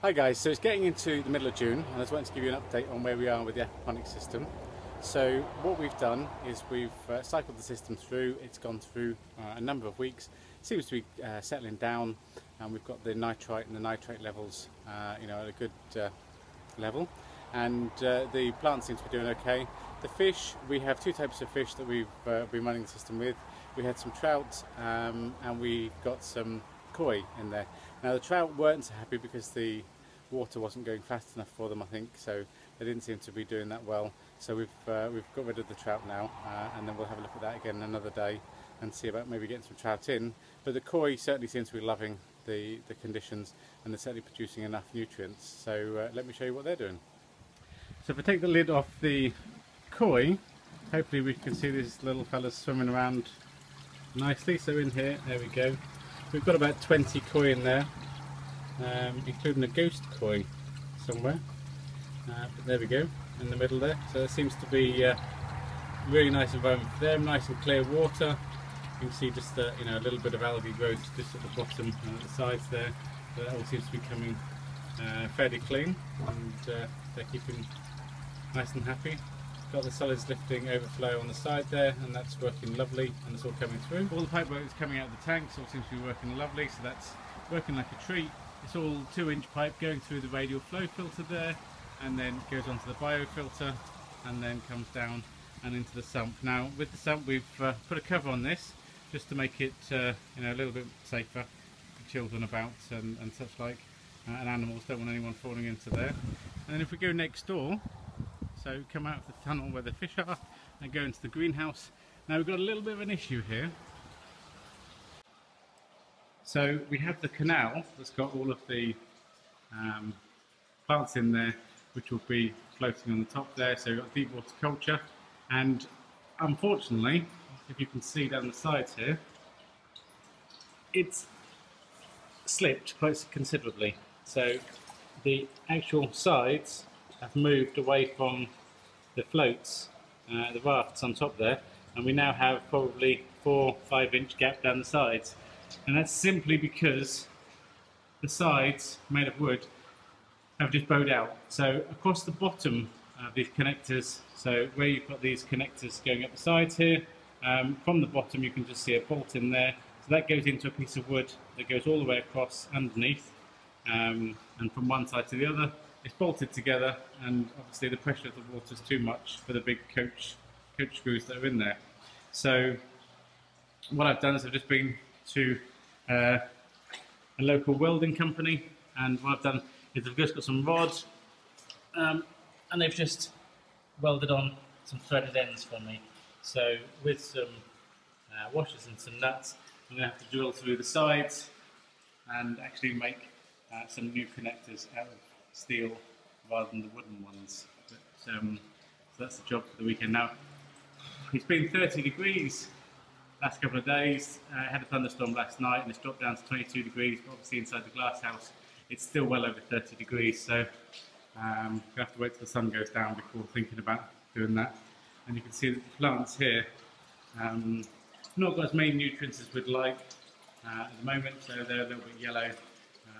Hi guys, so it's getting into the middle of June and I just wanted to give you an update on where we are with the aquaponics system. So what we've done is we've uh, cycled the system through, it's gone through uh, a number of weeks, seems to be uh, settling down and we've got the nitrite and the nitrate levels uh, you know, at a good uh, level and uh, the plant seems to be doing okay. The fish, we have two types of fish that we've been running the system with. We had some trout um, and we've got some koi in there. Now the trout weren't so happy because the water wasn't going fast enough for them I think so they didn't seem to be doing that well. So we've uh, we've got rid of the trout now uh, and then we'll have a look at that again another day and see about maybe getting some trout in. But the koi certainly seems to be loving the the conditions and they're certainly producing enough nutrients. So uh, let me show you what they're doing. So if I take the lid off the koi hopefully we can see these little fellas swimming around nicely. So in here there we go We've got about 20 koi in there, um, including a ghost koi somewhere. Uh, but there we go, in the middle there. So it seems to be uh, really nice environment for them, nice and clear water. You can see just uh, you know a little bit of algae growth just at the bottom and at the sides there. So that all seems to be coming uh, fairly clean, and uh, they're keeping nice and happy. Got the solids lifting overflow on the side there and that's working lovely and it's all coming through. All the pipework is coming out of the tanks, all seems to be working lovely so that's working like a treat. It's all two inch pipe going through the radial flow filter there and then goes onto the biofilter and then comes down and into the sump. Now with the sump we've uh, put a cover on this just to make it uh, you know a little bit safer for children about and, and such like uh, and animals don't want anyone falling into there. And then if we go next door so come out of the tunnel where the fish are and go into the greenhouse. Now we've got a little bit of an issue here. So we have the canal that's got all of the um, plants in there which will be floating on the top there. So we've got deep water culture and unfortunately, if you can see down the sides here, it's slipped quite considerably. So the actual sides have moved away from the floats, uh, the rafts on top there, and we now have probably four, five inch gap down the sides. And that's simply because the sides, made of wood, have just bowed out. So across the bottom of these connectors, so where you've got these connectors going up the sides here, um, from the bottom you can just see a bolt in there. So that goes into a piece of wood that goes all the way across underneath, um, and from one side to the other, it's bolted together and obviously the pressure of the water is too much for the big coach coach screws that are in there. So what I've done is I've just been to uh, a local welding company and what I've done is I've just got some rods um, and they've just welded on some threaded ends for me. So with some uh, washers and some nuts I'm going to have to drill through the sides and actually make uh, some new connectors out of steel rather than the wooden ones. But, um, so that's the job for the weekend. Now, it's been 30 degrees last couple of days. I uh, had a thunderstorm last night and it's dropped down to 22 degrees, but obviously inside the glass house it's still well over 30 degrees, so um, we have to wait till the sun goes down before thinking about doing that. And you can see that the plants here um, not got as many nutrients as we'd like uh, at the moment, so they're a little bit yellow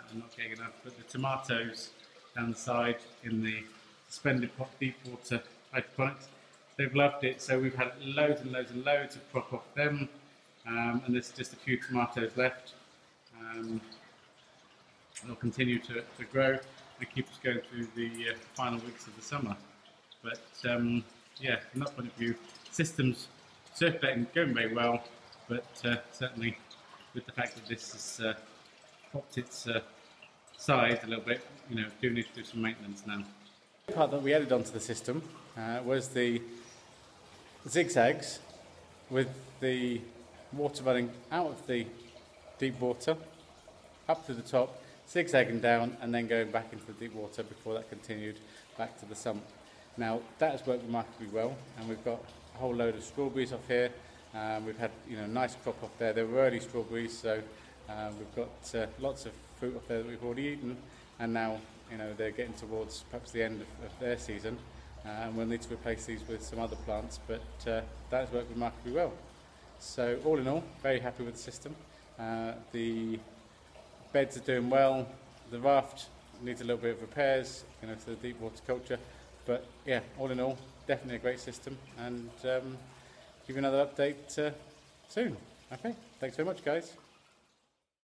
uh, and not getting enough. But the tomatoes down the side in the suspended pot deep water hydroponics. They've loved it, so we've had loads and loads and loads of crop off them, um, and there's just a few tomatoes left. Um, they'll continue to, to grow and keep us going through the uh, final weeks of the summer. But um, yeah, from that point of view, systems circulating going very well, but uh, certainly with the fact that this has uh, popped its size a little bit, you know, do need to do some maintenance now. The part that we added onto the system uh, was the zigzags with the water running out of the deep water up to the top, zigzagging down and then going back into the deep water before that continued back to the sump. Now that has worked remarkably well and we've got a whole load of strawberries off here. Um, we've had you know nice crop off there. They were early strawberries so um, we've got uh, lots of fruit off there that we've already eaten, and now you know they're getting towards perhaps the end of, of their season, uh, and we'll need to replace these with some other plants. But uh, that has worked remarkably well. So all in all, very happy with the system. Uh, the beds are doing well. The raft needs a little bit of repairs, you know, to the deep water culture. But yeah, all in all, definitely a great system, and um, give you another update uh, soon. Okay, thanks very much, guys.